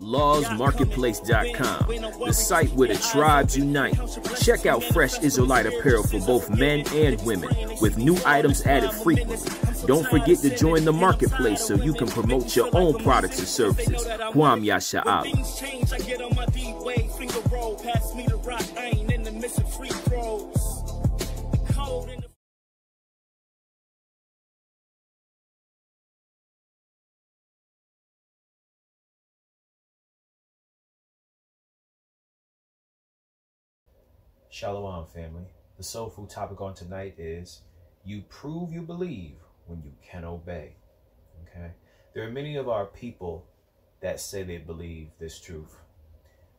lawsmarketplace.com, the site where the tribes unite. Check out fresh Israelite apparel for both men and women, with new items added frequently. Don't forget to join the marketplace so you can promote your own products and services. Kwam Yasha Shalom, family. The soul food topic on tonight is you prove you believe when you can obey. Okay? There are many of our people that say they believe this truth.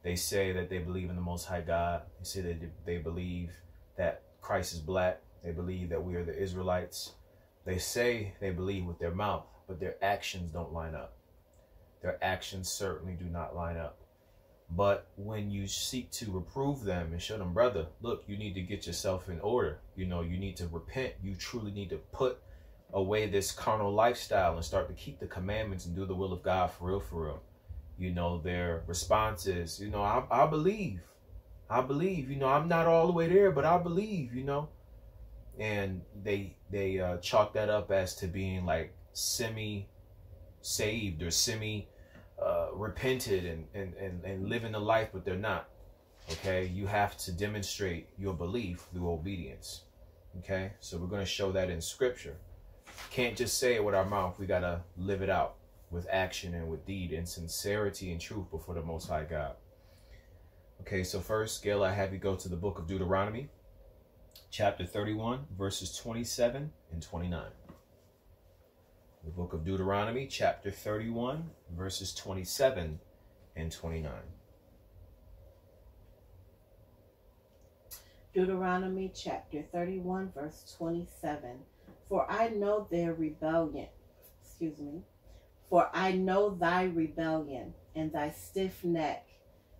They say that they believe in the Most High God. They say that they believe that Christ is black. They believe that we are the Israelites. They say they believe with their mouth, but their actions don't line up. Their actions certainly do not line up. But when you seek to reprove them and show them, brother, look, you need to get yourself in order. You know, you need to repent. You truly need to put away this carnal lifestyle and start to keep the commandments and do the will of God for real, for real. You know, their response is, you know, I, I believe. I believe, you know, I'm not all the way there, but I believe, you know. And they they uh, chalk that up as to being like semi saved or semi uh, repented and, and, and, and living the life, but they're not. Okay, you have to demonstrate your belief through obedience. Okay, so we're going to show that in scripture. Can't just say it with our mouth, we got to live it out with action and with deed and sincerity and truth before the Most High God. Okay, so first, Gail, I have you go to the book of Deuteronomy, chapter 31, verses 27 and 29. The book of Deuteronomy, chapter 31, verses 27 and 29. Deuteronomy chapter 31, verse 27. For I know their rebellion, excuse me, for I know thy rebellion and thy stiff neck.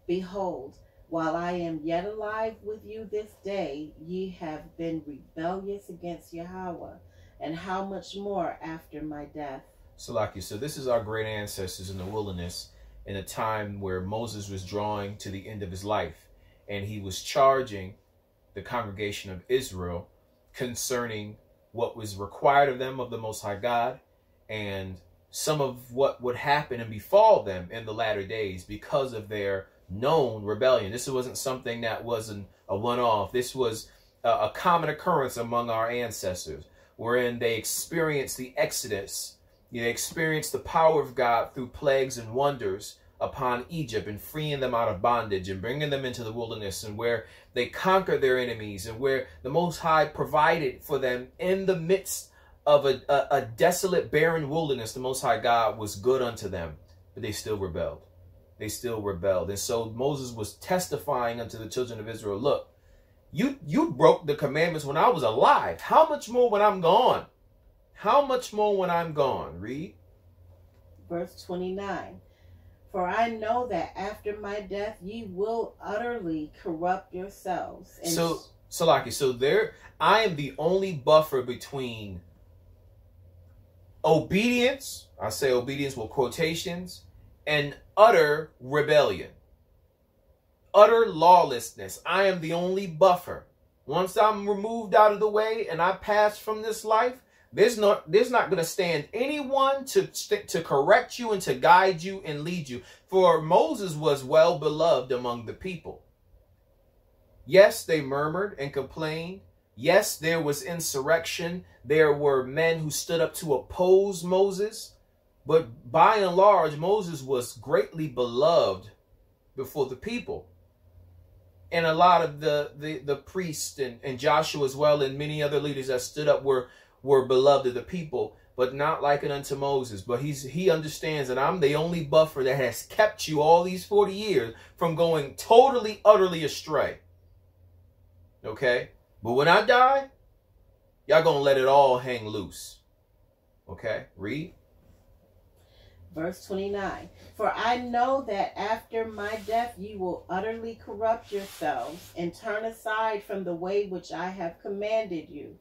Behold, while I am yet alive with you this day, ye have been rebellious against Yahweh and how much more after my death. Salaki, so this is our great ancestors in the wilderness in a time where Moses was drawing to the end of his life and he was charging the congregation of Israel concerning what was required of them of the Most High God and some of what would happen and befall them in the latter days because of their known rebellion. This wasn't something that wasn't a one-off. This was a, a common occurrence among our ancestors wherein they experienced the Exodus. They experienced the power of God through plagues and wonders upon Egypt and freeing them out of bondage and bringing them into the wilderness and where they conquered their enemies and where the Most High provided for them in the midst of a, a, a desolate, barren wilderness. The Most High God was good unto them, but they still rebelled. They still rebelled. And so Moses was testifying unto the children of Israel, look, you you broke the commandments when I was alive. How much more when I'm gone? How much more when I'm gone? Read. Verse 29. For I know that after my death ye will utterly corrupt yourselves. So, Salaki, so there, I am the only buffer between obedience, I say obedience with quotations, and utter rebellion utter lawlessness. I am the only buffer. Once I'm removed out of the way and I pass from this life, there's not there's not going to stand anyone to to correct you and to guide you and lead you. For Moses was well beloved among the people. Yes, they murmured and complained. Yes, there was insurrection. There were men who stood up to oppose Moses. But by and large, Moses was greatly beloved before the people and a lot of the the, the priests and, and Joshua as well and many other leaders that stood up were were beloved of the people, but not likened unto Moses. But he's he understands that I'm the only buffer that has kept you all these 40 years from going totally, utterly astray. Okay? But when I die, y'all gonna let it all hang loose. Okay? Read. Verse 29 For I know that after my death you will utterly corrupt yourselves and turn aside from the way which I have commanded you,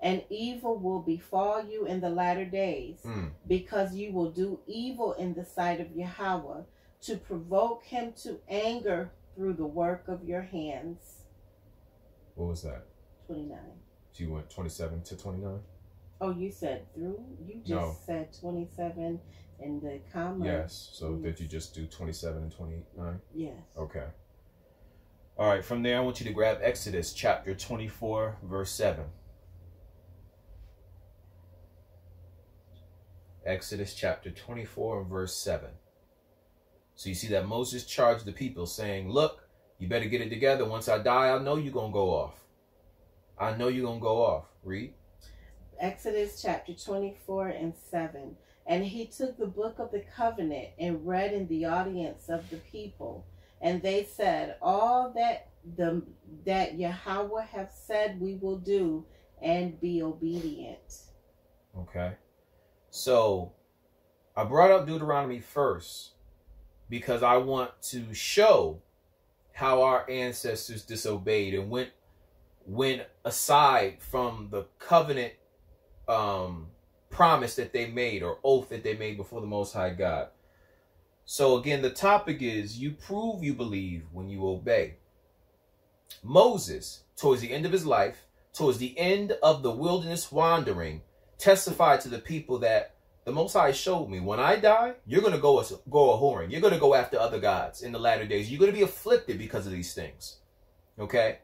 and evil will befall you in the latter days, Mm. because you will do evil in the sight of Yahweh, to provoke him to anger through the work of your hands. What was that? 29. So you went 27 to 29? Oh, you said through? You just No. said 27 in the comma. Yes. So did you just do 27 and 29? Yes. Okay. All right. From there, I want you to grab Exodus chapter 24, verse 7. Exodus chapter 24 and verse 7. So you see that Moses charged the people saying, Look, you better get it together. Once I die, I know you're going to go off. I know you're going to go off. Read. Exodus chapter 24 and 7. And he took the book of the covenant and read in the audience of the people. And they said, All that the that Yahweh have said we will do and be obedient. Okay. So I brought up Deuteronomy first because I want to show how our ancestors disobeyed and went went aside from the covenant um promise that they made or oath that they made before the most high God. So again the topic is you prove you believe when you obey. Moses towards the end of his life, towards the end of the wilderness wandering, testified to the people that the Most High showed me when I die, you're going to go a, go a whoring. You're going to go after other gods in the latter days. You're going to be afflicted because of these things. Okay?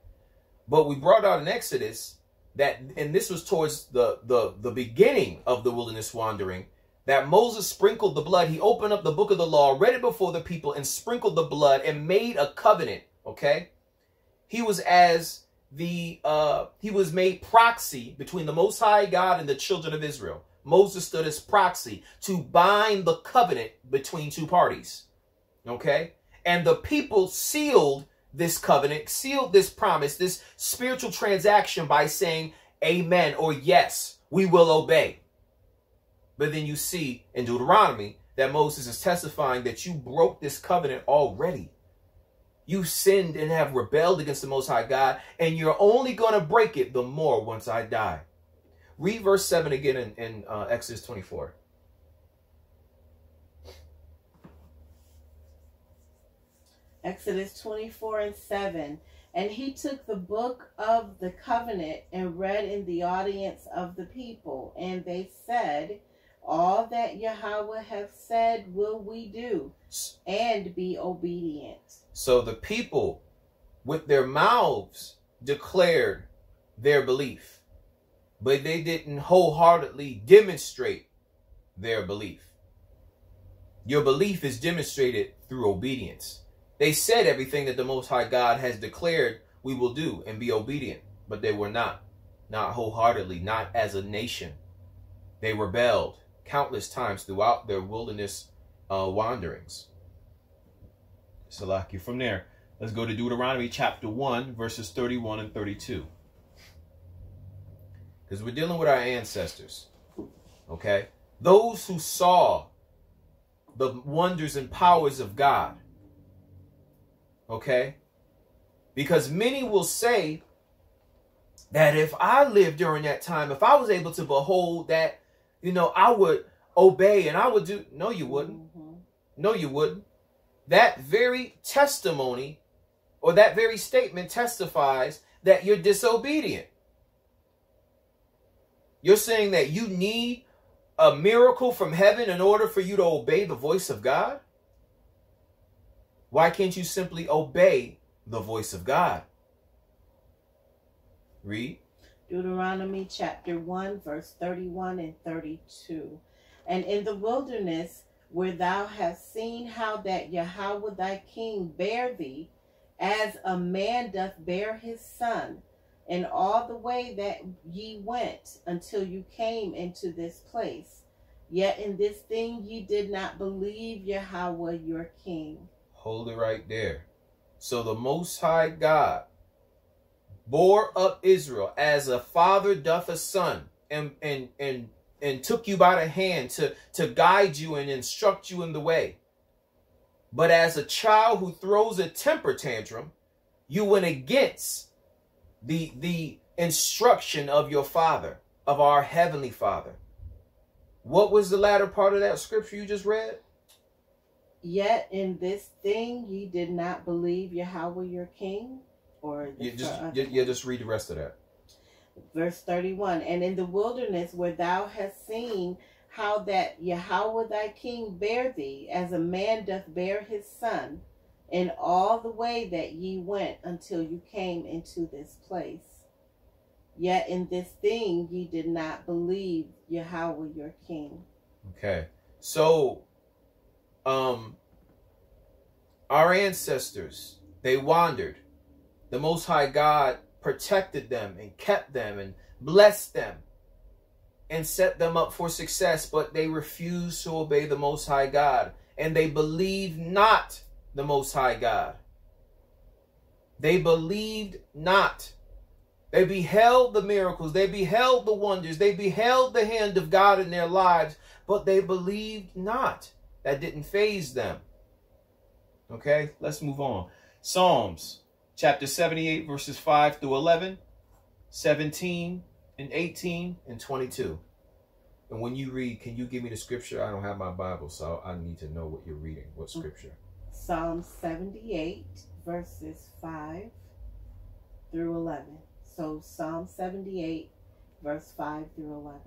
But we brought out in Exodus that, and this was towards the, the, the beginning of the wilderness wandering, that Moses sprinkled the blood. He opened up the book of the law, read it before the people, and sprinkled the blood and made a covenant. Okay? He was as the uh he was made proxy between the most high God and the children of Israel. Moses stood as proxy to bind the covenant between two parties. Okay? And the people sealed this covenant, sealed this promise, this spiritual transaction by saying amen or yes, we will obey. But then you see in Deuteronomy that Moses is testifying that you broke this covenant already. You sinned and have rebelled against the Most High God, and you're only going to break it the more once I die. Read verse 7 again in, in uh, Exodus 24. Exodus 24 and 7. And he took the book of the covenant and read in the audience of the people. And they said, All that Yahweh have said will we do, and be obedient. So the people, with their mouths, declared their belief, but they didn't wholeheartedly demonstrate their belief. Your belief is demonstrated through obedience. They said everything that the Most High God has declared we will do and be obedient, but they were not, not wholeheartedly, not as a nation. They rebelled countless times throughout their wilderness uh, wanderings. Salaki. From there, let's go to Deuteronomy chapter 1, verses 31 and 32. Because we're dealing with our ancestors. Okay? Those who saw the wonders and powers of God. Okay? Because many will say that if I lived during that time, if I was able to behold that, you know, I would obey and I would do. No, you wouldn't. Mhm. No, you wouldn't. That very testimony or that very statement testifies that you're disobedient. You're saying that you need a miracle from heaven in order for you to obey the voice of God? Why can't you simply obey the voice of God? Read. Deuteronomy chapter 1, verse 31 and 32. And in the wilderness, where thou hast seen how that Yahweh thy king bare thee, as a man doth bear his son, in all the way that ye went until you came into this place. Yet in this thing ye did not believe Yahweh your king. Hold it right there. So the Most High God bore up Israel as a father doth a son, and and and and took you by the hand to to guide you and instruct you in the way. But as a child who throws a temper tantrum, you went against the the instruction of your father. of our Heavenly Father. What was the latter part of that scripture you just read? Yet in this thing ye did not believe Yahweh your king, or you just you, you just read the rest of that. Verse thirty-one, and in the wilderness where thou hast seen how that Yahweh thy king bare thee, as a man doth bear his son, in all the way that ye went until you came into this place. Yet in this thing ye did not believe Yahweh your king. Okay. So um our ancestors, they wandered. The most high God protected them and kept them and blessed them and set them up for success, but they refused to obey the most high God and they believed not the most high God. They believed not they beheld the miracles, they beheld the wonders, they beheld the hand of God in their lives, but they believed not. That didn't faze them. Okay, let's move on. Psalms chapter 78, verses 5 through 11, 17 and 18 and 22. And when you read, can you give me the scripture? I don't have my Bible, so I need to know what you're reading. What scripture? Psalm 78, verses 5 through 11. So Psalm 78, verse 5 through 11.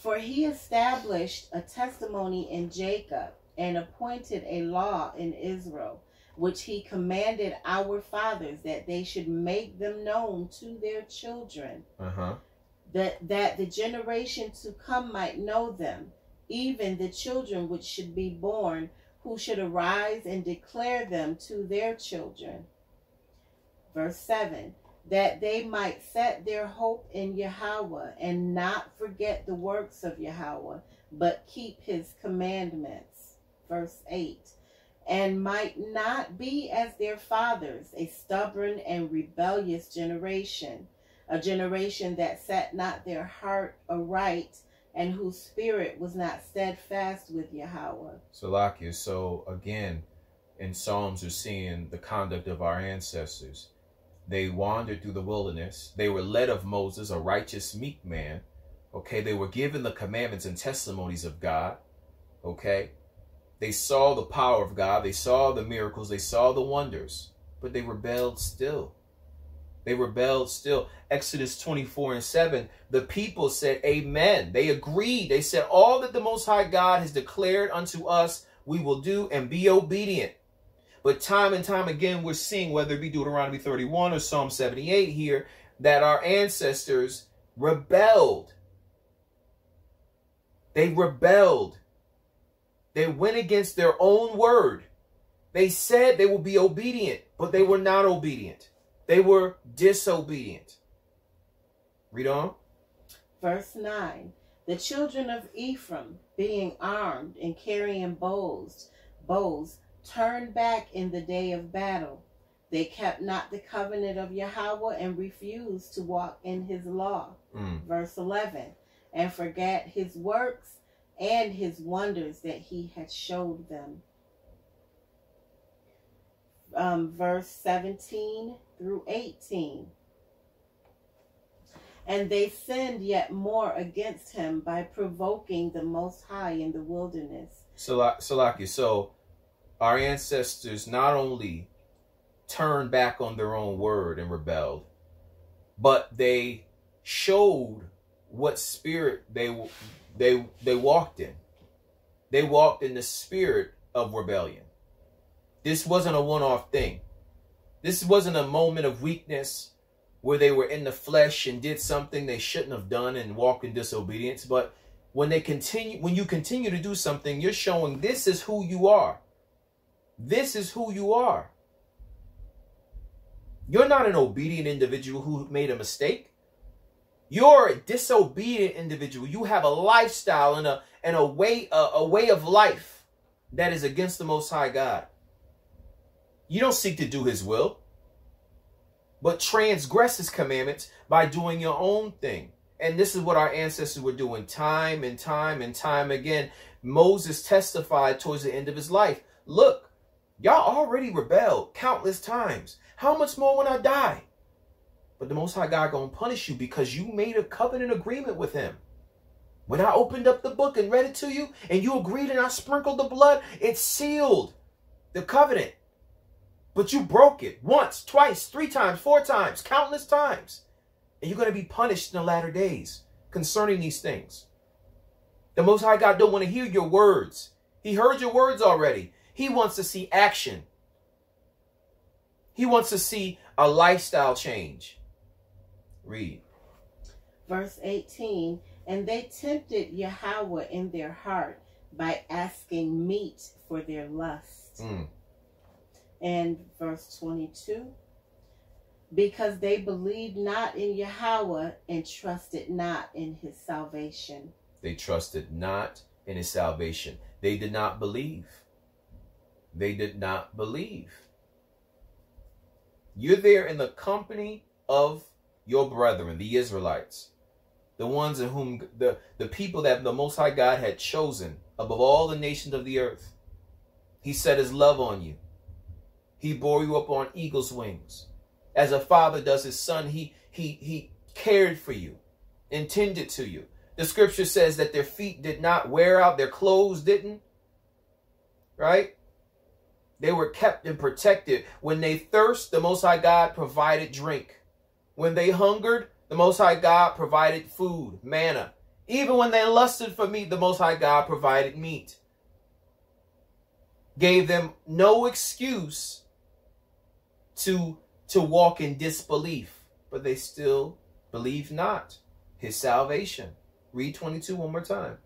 For he established a testimony in Jacob and appointed a law in Israel, which he commanded our fathers that they should make them known to their children. Uh-huh. That, that the generation to come might know them, even the children which should be born, who should arise and declare them to their children. Verse 7 that they might set their hope in Yahweh and not forget the works of Yahweh, but keep his commandments. Verse 8 and might not be as their fathers, a stubborn and rebellious generation, a generation that set not their heart aright and whose spirit was not steadfast with Yahweh. Salakia, so again, in Psalms, you're seeing the conduct of our ancestors they wandered through the wilderness. They were led of Moses, a righteous, meek man. Okay, they were given the commandments and testimonies of God. Okay, they saw the power of God. They saw the miracles. They saw the wonders, but they rebelled still. They rebelled still. Exodus 24 and 7, the people said, Amen. They agreed. They said, All that the Most High God has declared unto us, we will do and be obedient. But time and time again, we're seeing, whether it be Deuteronomy 31 or Psalm 78 here, that our ancestors rebelled. They rebelled. They went against their own word. They said they will be obedient, but they were not obedient. They were disobedient. Read on. Verse 9 The children of Ephraim, being armed and carrying bows, bows turned back in the day of battle. They kept not the covenant of Yahweh and refused to walk in his law. Mm. Verse 11. And forget his works and his wonders that he had showed them. Um, verse 17 through 18. And they sinned yet more against him by provoking the Most High in the wilderness. Salaki, so our ancestors not only turned back on their own word and rebelled, but they showed what spirit they they they walked in. They walked in the spirit of rebellion. This wasn't a one-off thing. This wasn't a moment of weakness where they were in the flesh and did something they shouldn't have done and walked in disobedience, but when they continue when you continue to do something, you're showing this is who you are. This is who you are. You're not an obedient individual who made a mistake. You're a disobedient individual. You have a lifestyle and a and a way a, a way of life that is against the most high God. You don't seek to do his will, but transgress his commandments by doing your own thing. And this is what our ancestors were doing time and time and time again. Moses testified towards the end of his life. Look, Y'all already rebelled countless times. How much more when I die? But the Most High God gonna punish you because you made a covenant agreement with Him. When I opened up the book and read it to you, and you agreed and I sprinkled the blood, it sealed the covenant. But you broke it once, twice, three times, four times, countless times. And you're going to be punished in the latter days concerning these things. The Most High God don't want to hear your words. He heard your words already. He wants to see action. He wants to see a lifestyle change. Read. Verse 18 And they tempted Yahweh in their heart by asking meat for their lust. Mm. And verse 22 Because they believed not in Yahweh and trusted not in his salvation. They trusted not in his salvation. They did not believe. They did not believe. You're there in the company of your brethren, the Israelites, the ones in whom the, the people that the Most High God had chosen above all the nations of the earth. He set his love on you. He bore you up on eagle's wings. As a father does his son, he he he cared for you, intended to you. The scripture says that their feet did not wear out, their clothes didn't. Right? They were kept and protected. When they thirst, the Most High God provided drink. When they hungered, the Most High God provided food, manna. Even when they lusted for meat, the Most High God provided meat. Gave them no excuse to, to walk in disbelief, but they still believed not his salvation. Read 22 one more time.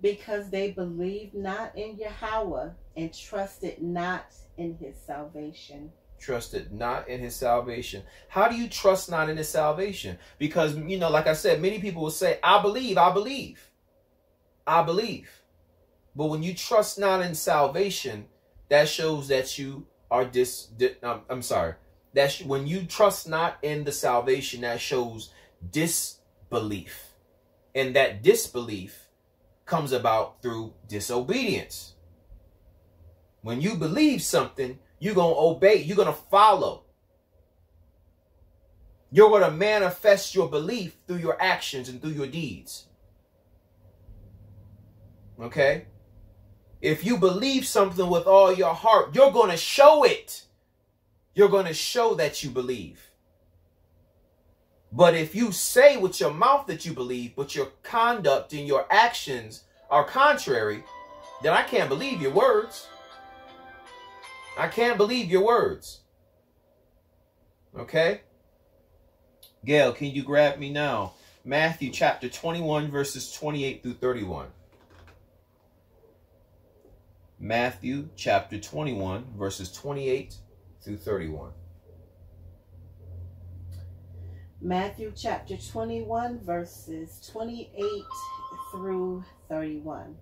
Because they believed not in Yahweh and trusted not in his salvation. Trusted not in his salvation. How do you trust not in his salvation? Because, you know, like I said, many people will say, I believe, I believe, I believe. But when you trust not in salvation, that shows that you are dis. um, I'm sorry. That's when you trust not in the salvation, that shows disbelief. And that disbelief comes about through disobedience. When you believe something, you're going to obey, you're going to follow. You're going to manifest your belief through your actions and through your deeds. Okay? If you believe something with all your heart, you're going to show it. You're going to show that you believe. But if you say with your mouth that you believe, but your conduct and your actions are contrary, then I can't believe your words. I can't believe your words. Okay? Gail, can you grab me now? Matthew chapter 21, verses 28 through 31. Matthew chapter 21, verses 28 through 31. Matthew chapter 21, verses 28 through 31.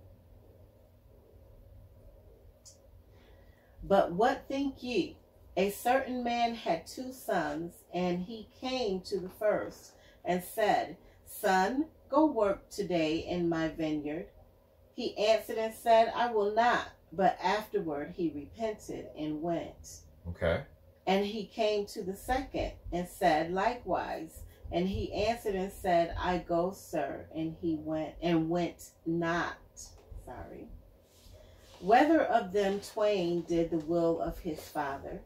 But what think ye? A certain man had two sons, and he came to the first and said, Son, go work today in my vineyard. He answered and said, I will not. But afterward he repented and went. Okay. And he came to the second and said likewise. And he answered and said, I go, sir. And he went and went not. Sorry. Whether of them twain did the will of his father?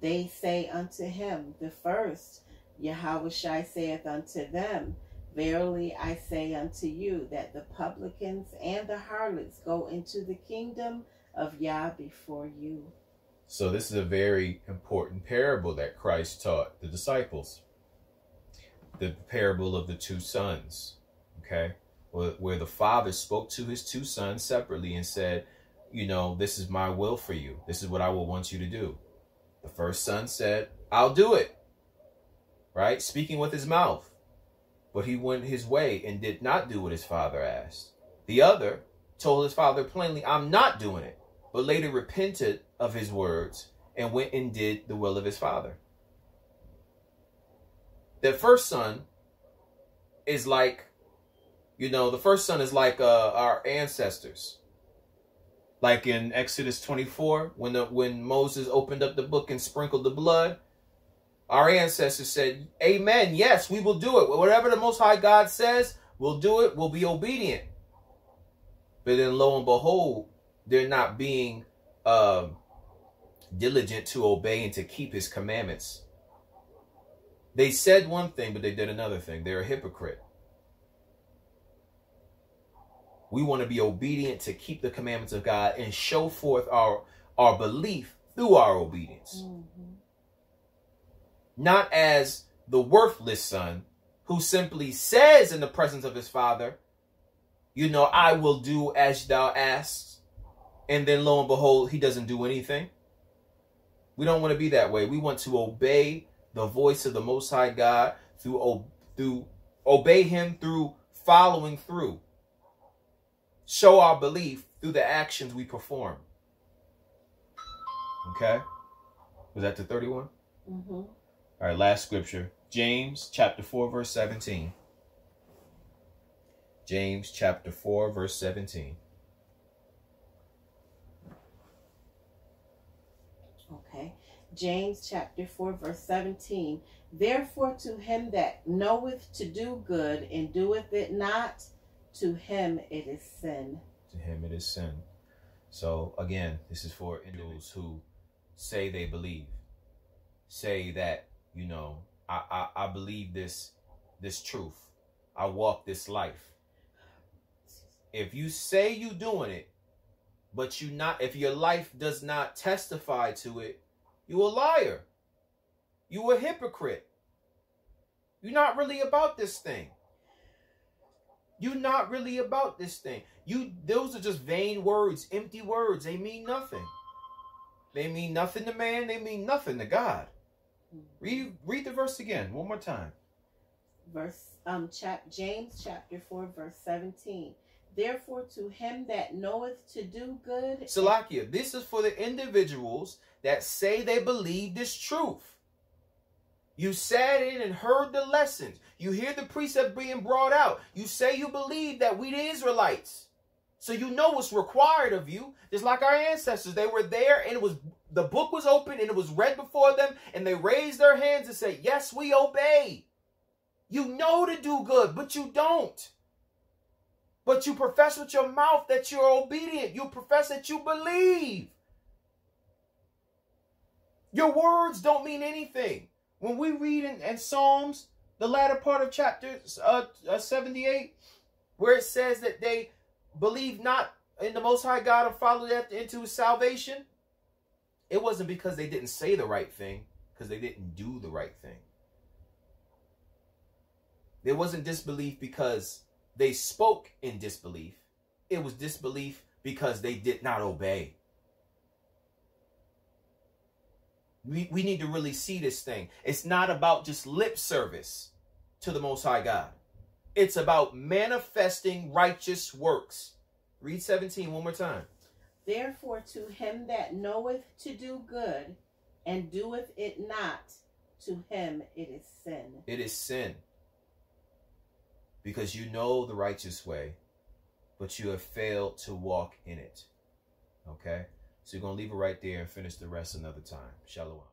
They say unto him, the first. Yahweh saith unto them, Verily I say unto you that the publicans and the harlots go into the kingdom of Yah before you. So this is a very important parable that Christ taught the disciples. The parable of the two sons, okay? Where the father spoke to his two sons separately and said, you know, this is my will for you. This is what I will want you to do. The first son said, I'll do it. Right? Speaking with his mouth. But he went his way and did not do what his father asked. The other told his father plainly, I'm not doing it. But later repented of his words and went and did the will of his father. The first son is like, you know, the first son is like uh, our ancestors like in Exodus 24 when the when Moses opened up the book and sprinkled the blood Our ancestors said, Amen. Yes, we will do it. Whatever the Most High God says, we'll do it. We'll be obedient. But then lo and behold, they're not being um, diligent to obey and to keep his commandments. They said one thing, but they did another thing. They're a hypocrite. We want to be obedient to keep the commandments of God and show forth our, our belief through our obedience. Mm-hmm. Not as the worthless son who simply says in the presence of his father, you know, I will do as thou askest. And then lo and behold, he doesn't do anything. We don't want to be that way. We want to obey the voice of the Most High God through, through obey him through following through show our belief through the actions we perform. Okay? Was that the 31? Mm-hmm. All right, last scripture. James chapter 4, verse 17. James chapter 4, verse 17. Okay. James chapter 4, verse 17. Therefore, to him that knoweth to do good and doeth it not, to him it is sin. To him it is sin. So again, this is for individuals who say they believe. Say that, you know, I, I, I believe this this truth. I walk this life. If you say you doing it, but you not if your life does not testify to it, you a liar. You a hypocrite. You're not really about this thing. You're not really about this thing. You those are just vain words, empty words. They mean nothing. They mean nothing to man, they mean nothing to God. Read read the verse again, one more time. Verse um chap James chapter 4 verse 17. Therefore to him that knoweth to do good Salakia, this is for the individuals that say they believe this truth. You sat in and heard the lessons. You hear the precept being brought out. You say you believe that we the Israelites. So you know what's required of you. Just like our ancestors. They were there and it was the book was open and it was read before them and they raised their hands and said, Yes, we obey. You know to do good, but you don't. But you profess with your mouth that you're obedient. You profess that you believe. Your words don't mean anything. When we read in, in Psalms, the latter part of chapter uh, uh, 78, where it says that they believe not in the Most High God and followed after into salvation, it wasn't because they didn't say the right thing, because they didn't do the right thing. There wasn't disbelief because they spoke in disbelief. It was disbelief because they did not obey. We, we need to really see this thing. It's not about just lip service to the Most High God. It's about manifesting righteous works. Read 17 one more time. Therefore, to him that knoweth to do good and doeth it not, to him it is sin. It is sin. Because you know the righteous way, but you have failed to walk in it. Okay? So you're going to leave it right there and finish the rest another time. Shalom.